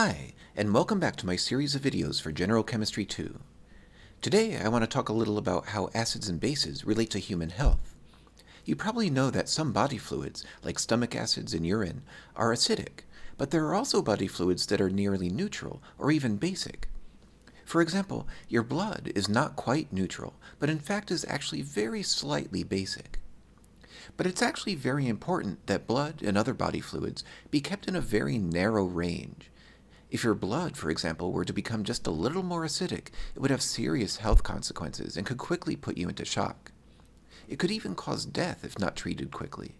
Hi, and welcome back to my series of videos for General Chemistry 2. Today I want to talk a little about how acids and bases relate to human health. You probably know that some body fluids, like stomach acids and urine, are acidic, but there are also body fluids that are nearly neutral or even basic. For example, your blood is not quite neutral, but in fact is actually very slightly basic. But it's actually very important that blood and other body fluids be kept in a very narrow range, if your blood, for example, were to become just a little more acidic, it would have serious health consequences and could quickly put you into shock. It could even cause death if not treated quickly.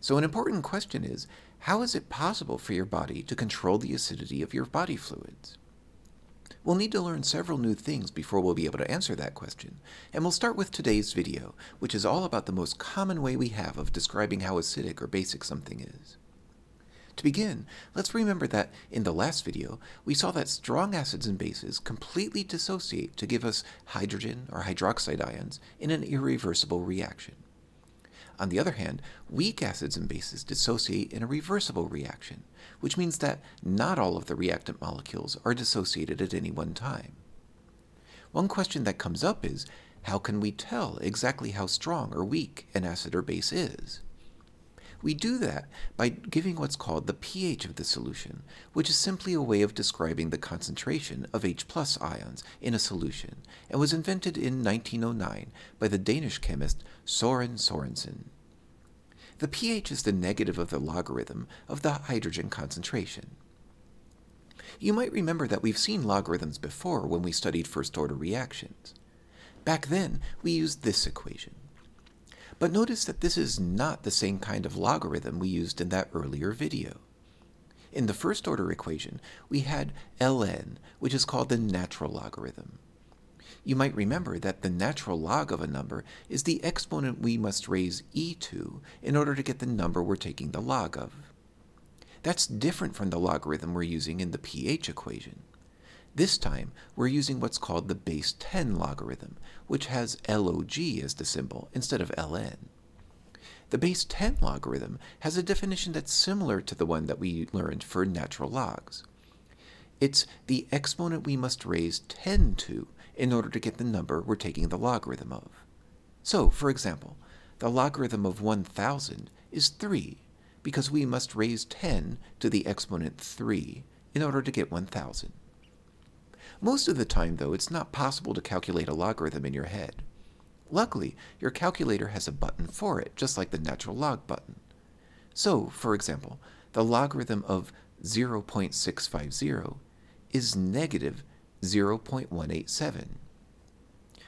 So, an important question is how is it possible for your body to control the acidity of your body fluids? We'll need to learn several new things before we'll be able to answer that question, and we'll start with today's video, which is all about the most common way we have of describing how acidic or basic something is. To begin, let's remember that in the last video, we saw that strong acids and bases completely dissociate to give us hydrogen or hydroxide ions in an irreversible reaction. On the other hand, weak acids and bases dissociate in a reversible reaction, which means that not all of the reactant molecules are dissociated at any one time. One question that comes up is, how can we tell exactly how strong or weak an acid or base is? We do that by giving what's called the pH of the solution, which is simply a way of describing the concentration of H plus ions in a solution, and was invented in 1909 by the Danish chemist Soren Sorensen. The pH is the negative of the logarithm of the hydrogen concentration. You might remember that we've seen logarithms before when we studied first order reactions. Back then, we used this equation. But notice that this is not the same kind of logarithm we used in that earlier video. In the first order equation, we had ln, which is called the natural logarithm. You might remember that the natural log of a number is the exponent we must raise e to in order to get the number we're taking the log of. That's different from the logarithm we're using in the pH equation. This time, we're using what's called the base 10 logarithm, which has log as the symbol instead of ln. The base 10 logarithm has a definition that's similar to the one that we learned for natural logs. It's the exponent we must raise 10 to in order to get the number we're taking the logarithm of. So, for example, the logarithm of 1000 is 3, because we must raise 10 to the exponent 3 in order to get 1000. Most of the time, though, it's not possible to calculate a logarithm in your head. Luckily, your calculator has a button for it, just like the natural log button. So, for example, the logarithm of 0.650 is negative 0.187.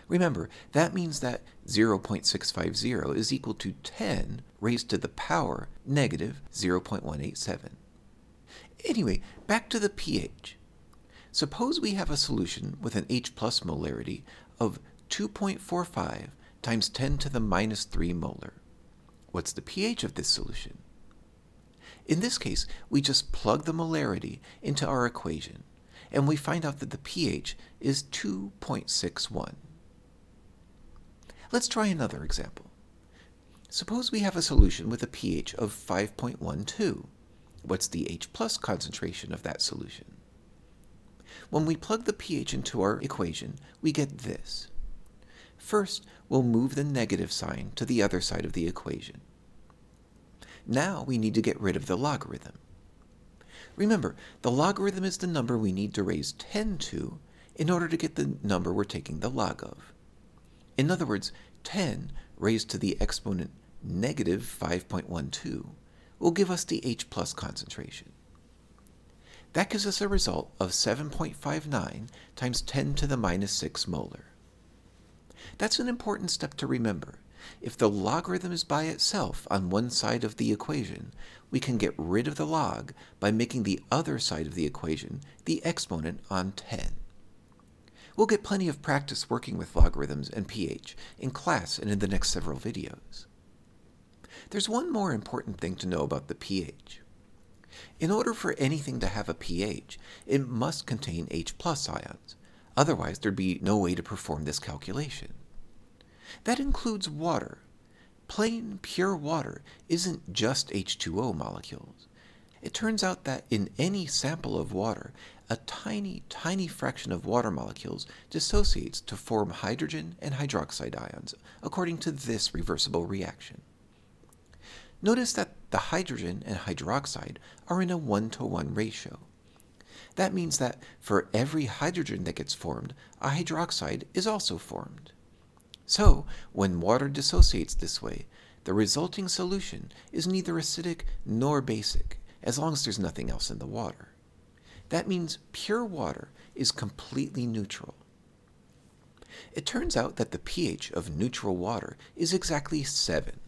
Remember, that means that 0.650 is equal to 10 raised to the power negative 0.187. Anyway, back to the pH. Suppose we have a solution with an H plus molarity of 2.45 times 10 to the minus 3 molar. What's the pH of this solution? In this case, we just plug the molarity into our equation, and we find out that the pH is 2.61. Let's try another example. Suppose we have a solution with a pH of 5.12. What's the H plus concentration of that solution? When we plug the pH into our equation, we get this. First, we'll move the negative sign to the other side of the equation. Now we need to get rid of the logarithm. Remember, the logarithm is the number we need to raise 10 to in order to get the number we're taking the log of. In other words, 10 raised to the exponent negative 5.12 will give us the H plus concentration. That gives us a result of 7.59 times 10 to the minus 6 molar. That's an important step to remember. If the logarithm is by itself on one side of the equation, we can get rid of the log by making the other side of the equation the exponent on 10. We'll get plenty of practice working with logarithms and pH in class and in the next several videos. There's one more important thing to know about the pH. In order for anything to have a pH, it must contain H plus ions. Otherwise, there'd be no way to perform this calculation. That includes water. Plain, pure water isn't just H2O molecules. It turns out that in any sample of water, a tiny, tiny fraction of water molecules dissociates to form hydrogen and hydroxide ions, according to this reversible reaction. Notice that the hydrogen and hydroxide are in a one-to-one ratio. That means that for every hydrogen that gets formed, a hydroxide is also formed. So, when water dissociates this way, the resulting solution is neither acidic nor basic, as long as there's nothing else in the water. That means pure water is completely neutral. It turns out that the pH of neutral water is exactly 7.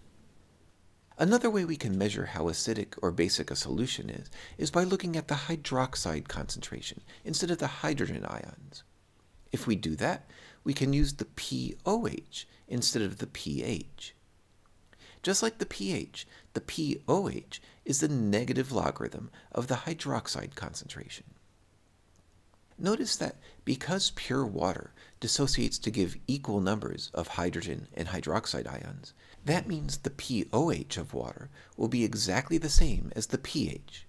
Another way we can measure how acidic or basic a solution is, is by looking at the hydroxide concentration instead of the hydrogen ions. If we do that, we can use the pOH instead of the pH. Just like the pH, the pOH is the negative logarithm of the hydroxide concentration. Notice that because pure water dissociates to give equal numbers of hydrogen and hydroxide ions, that means the pOH of water will be exactly the same as the pH.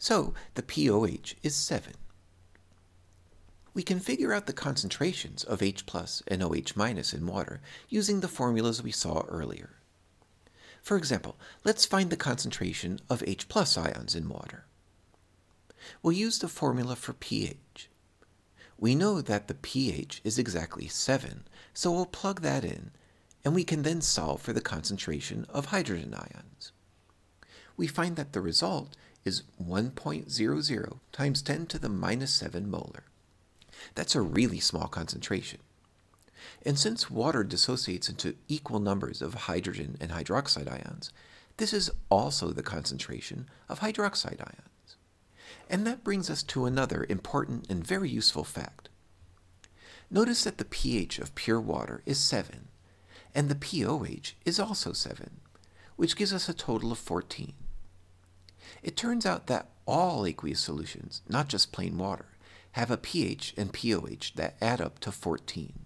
So the pOH is 7. We can figure out the concentrations of H plus and OH minus in water using the formulas we saw earlier. For example, let's find the concentration of H plus ions in water. We'll use the formula for pH. We know that the pH is exactly 7, so we'll plug that in, and we can then solve for the concentration of hydrogen ions. We find that the result is 1.00 times 10 to the minus 7 molar. That's a really small concentration. And since water dissociates into equal numbers of hydrogen and hydroxide ions, this is also the concentration of hydroxide ions. And that brings us to another important and very useful fact. Notice that the pH of pure water is 7, and the pOH is also 7, which gives us a total of 14. It turns out that all aqueous solutions, not just plain water, have a pH and pOH that add up to 14.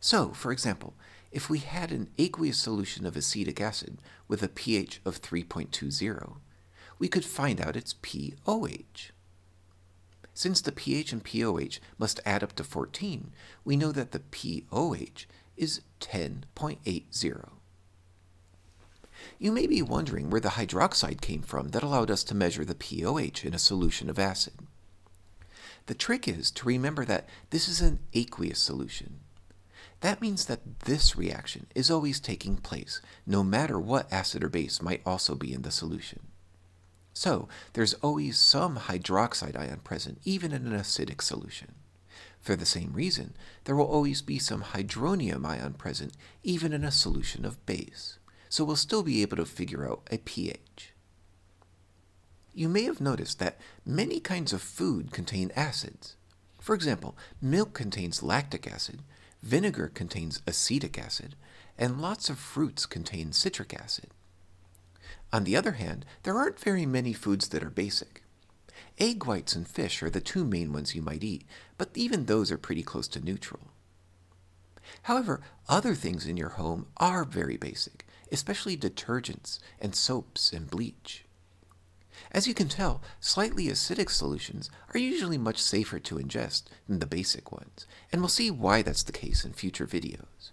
So, for example, if we had an aqueous solution of acetic acid with a pH of 3.20, we could find out its pOH. Since the pH and pOH must add up to 14, we know that the pOH is 10.80. You may be wondering where the hydroxide came from that allowed us to measure the pOH in a solution of acid. The trick is to remember that this is an aqueous solution. That means that this reaction is always taking place, no matter what acid or base might also be in the solution. So, there's always some hydroxide ion present, even in an acidic solution. For the same reason, there will always be some hydronium ion present, even in a solution of base. So we'll still be able to figure out a pH. You may have noticed that many kinds of food contain acids. For example, milk contains lactic acid, vinegar contains acetic acid, and lots of fruits contain citric acid. On the other hand, there aren't very many foods that are basic. Egg whites and fish are the two main ones you might eat, but even those are pretty close to neutral. However, other things in your home are very basic, especially detergents and soaps and bleach. As you can tell, slightly acidic solutions are usually much safer to ingest than the basic ones, and we'll see why that's the case in future videos.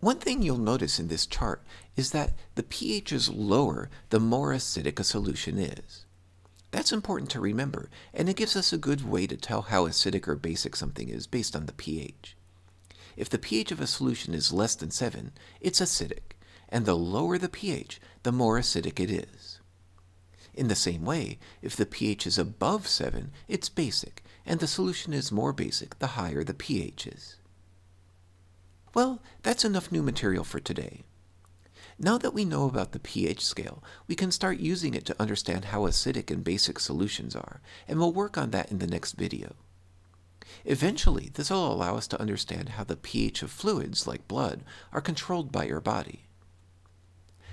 One thing you'll notice in this chart is that the pH is lower the more acidic a solution is. That's important to remember, and it gives us a good way to tell how acidic or basic something is based on the pH. If the pH of a solution is less than 7, it's acidic, and the lower the pH, the more acidic it is. In the same way, if the pH is above 7, it's basic, and the solution is more basic the higher the pH is. Well, that's enough new material for today. Now that we know about the pH scale, we can start using it to understand how acidic and basic solutions are, and we'll work on that in the next video. Eventually, this will allow us to understand how the pH of fluids, like blood, are controlled by your body.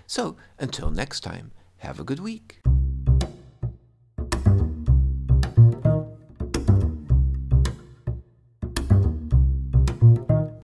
So, until next time, have a good week.